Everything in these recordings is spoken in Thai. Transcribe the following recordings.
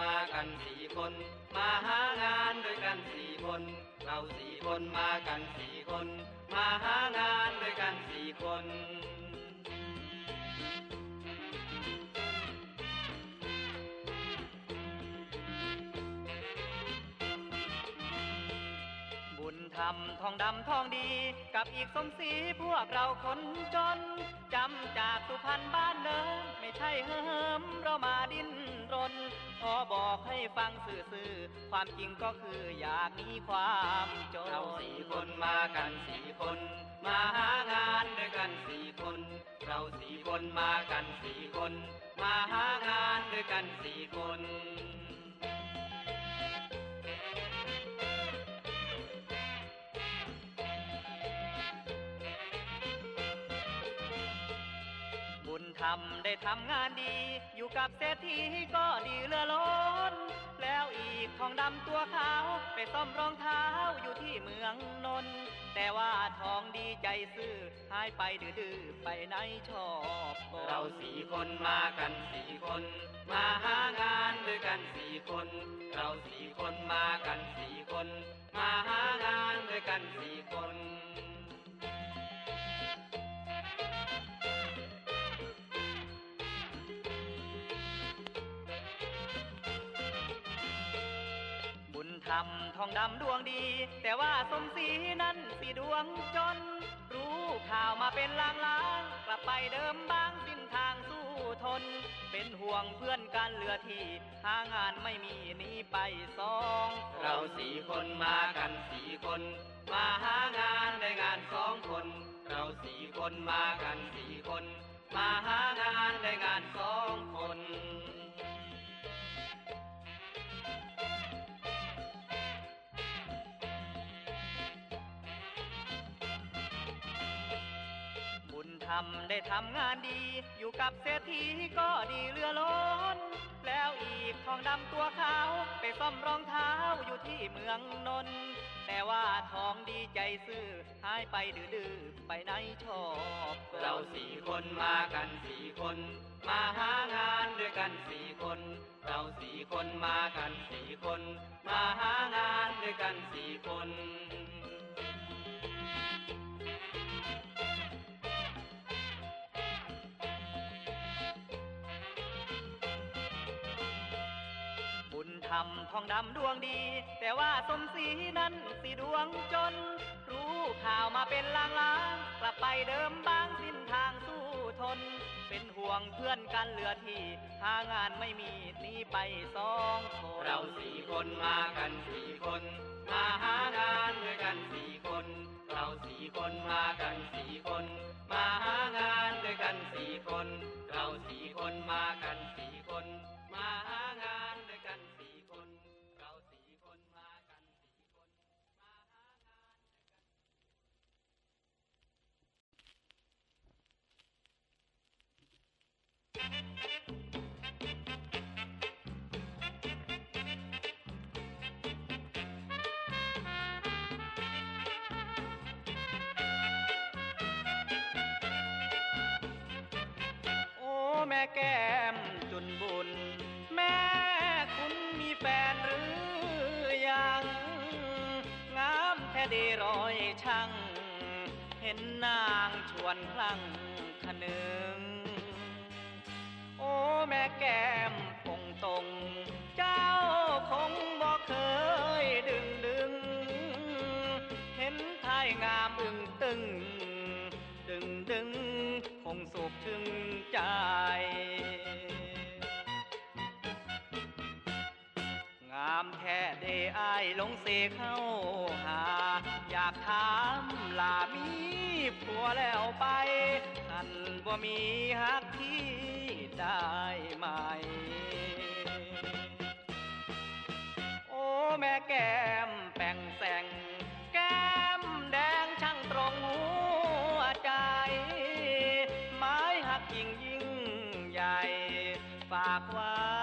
มากันสี่คน มาหางานด้วยกันสี่คน เราสี่คนมากันสี่คน มาหางานด้วยกันสี่คนบุญธรรมทองดำทองดี กับอีกสมศรีพวกเราคนจนำจากสุพรรณบ้านเนินไม่ใช่เฮิมเรามาดิ้นรน ขอบอกให้ฟังสื่อๆ ความจริงก็คืออยากมีความจนเราสี่คนมากันสี่คน มาหางานด้วยกันสี่คน เราสี่คนมากันสี่คน มาหางานด้วยกันสี่คน บุญธรรมได้ทำงานดี อยู่กับเศรษฐีก็ดีเลือล้น แล้วอีกทองดำตัวขาวไปซ่อมรองเท้าอยู่ที่เมืองนนท์แต่ว่าทองดีใจซื่อหายไปดื้อๆไปไหนชอบกเราสี่คนมากันสี่คน มาหางานด้วยกันสี่คน เราสี่คนมากันสี่คน มาหางานด้วยกันสี่คน บุญธรรมทองดำดวงดี แต่ว่าสมศรีนั้นสีดวงจน รู้ข่าวมาเป็นลางลางๆกลับไปเดิมบางสิ้นทางสู้ทน เป็นห่วงเพื่อนกันเหลือที่หางานไม่มีนีไปสอง เราสี่คนมากันสี่คน มาหางานได้งานสองคน เราสี่คนมากันสี่คน มาหางานได้งานสอง คนบุญธรรมได้ทำงานดี อยู่กับเศรษฐีก็ดีเหลือล้น แล้วอีกทองดำตัวขาวไปซ่อมรองเท้าอยู่ที่เมืองนนท์แต่ว่าทองดีใจซื่อหายไปดื้อๆไปไหนชอบ เราสี่คนมากันสี่คน มาหางานด้วยกันสี่คน เราสี่คนมากันสี่คน มาหางานด้วยกันสี่คน บุญธรรมทองดำดวงดี แต่ว่าสมศรีนั้นสีดวงจน รู้ข่าวมาเป็นลางลางๆกลับไปเดิมบางสิ้นทางสู้ทน เป็นห่วงเพื่อนกันเหลือที่หางานไม่มีนี่ไปสองคนเราสี่คนมากันสี่คน มาหางานด้วยกันสี่คน เราสี่คนมากันส โอ้แม่แก้มจุนบุญ แม่คุณมีแฟนหรือยัง งามแท้ดีร้อยช่างเห็นนางชวนพลังคะนึง แม่แก้มคงตรงเจ้าคงบอกเคยดึงดึง เห็นทายงามอึ้งตึง ดึงดึงคงสุขถึงใจงามแท้เดอายลงเสกเข้าหา อยากถามลามีผัวแล้วไปท่านบ่มีฮักที่ ได้ไหม โอ้แม่แก้มแป่งแสง แก้มแดงช่างตรงหัวใจ ไม้หักยิ่งยิ่งใหญ่ ฝากไว้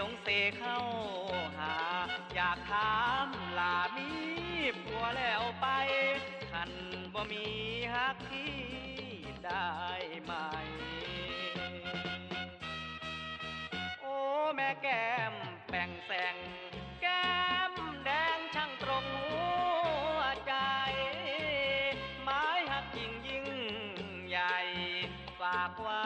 ลงเข้าหา อยากถามลามีผัวแล้วไปคันบ่มีฮักที่ได้ไหม โอ้แม่แก้มแป่งแสง แก้มแดงช่างตรงหัวใจไม้หักยิ่งยิ่งใหญ่ ฝากไว้